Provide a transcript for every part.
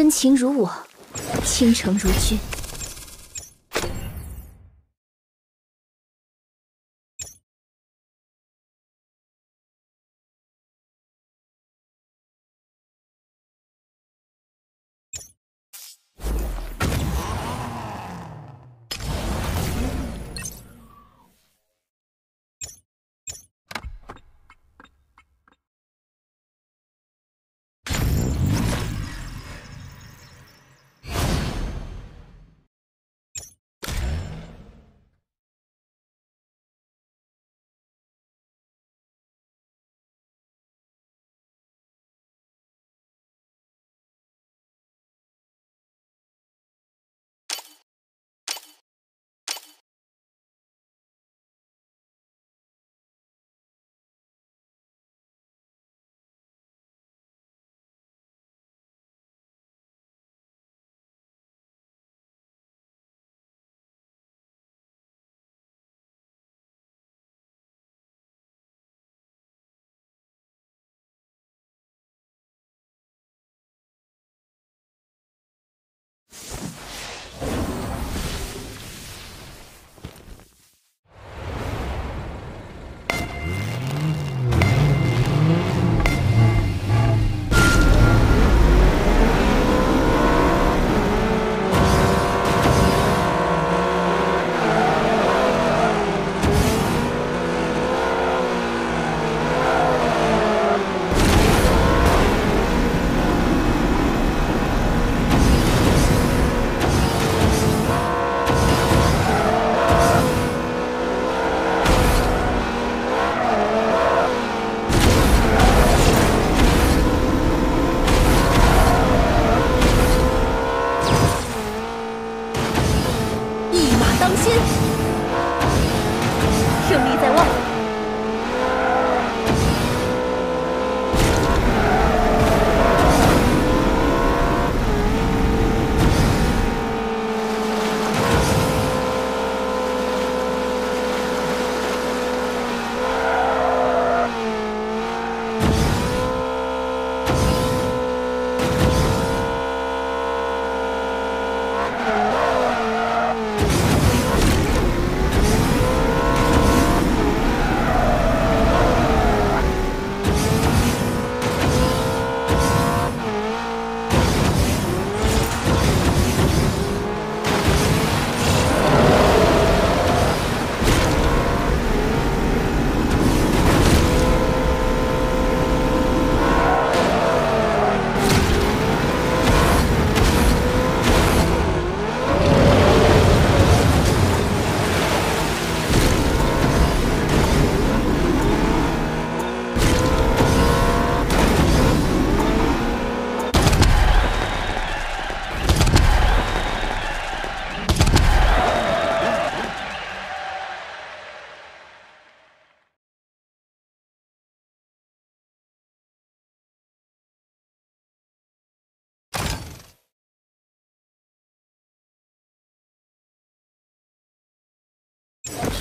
深情如我，倾城如君。被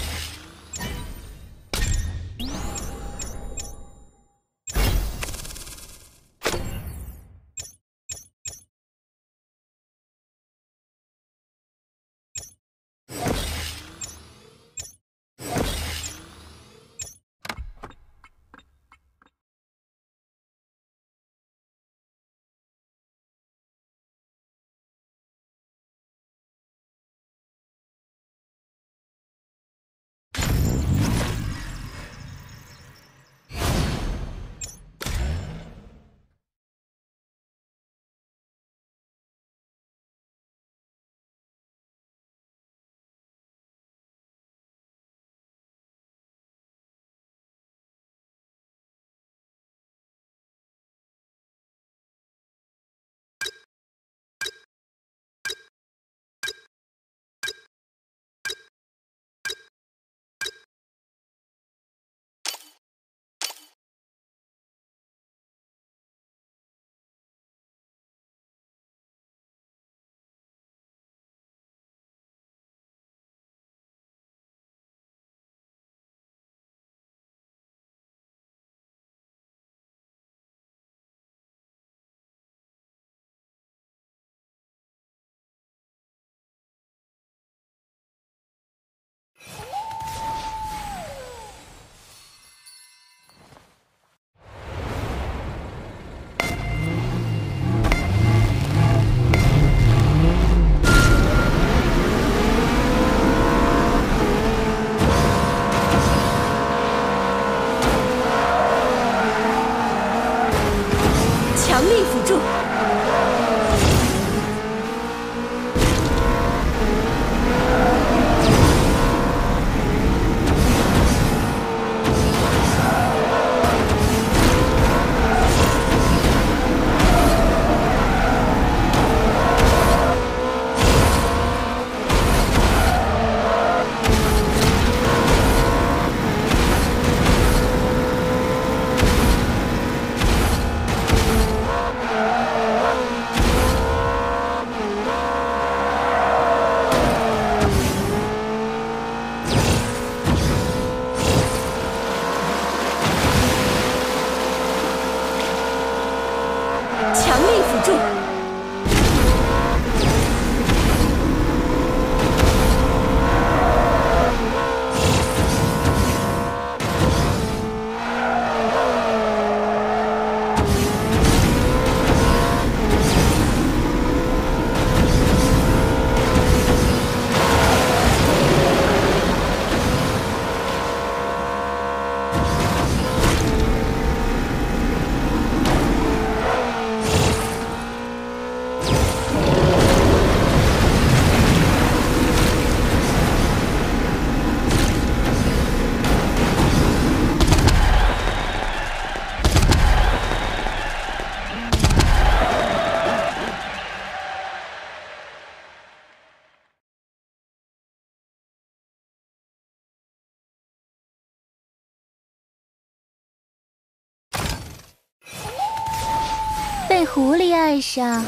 狐狸爱上，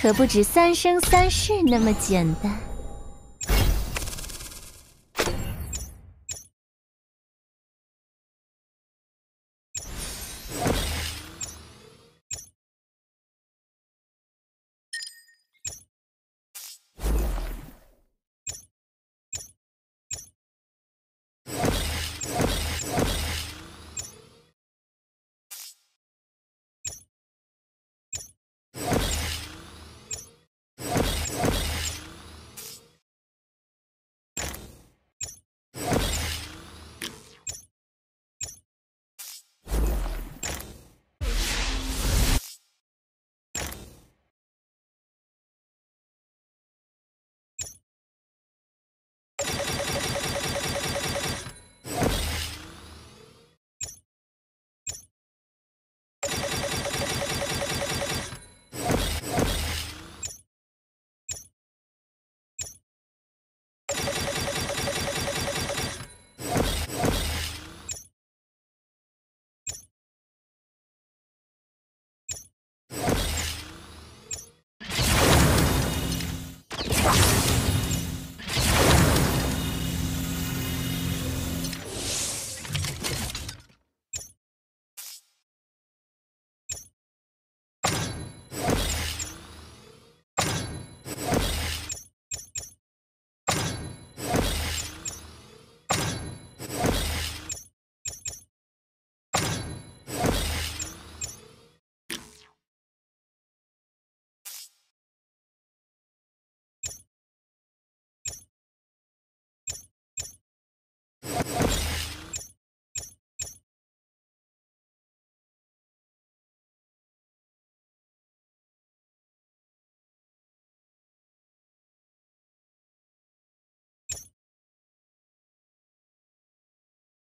可不止三生三世那么简单。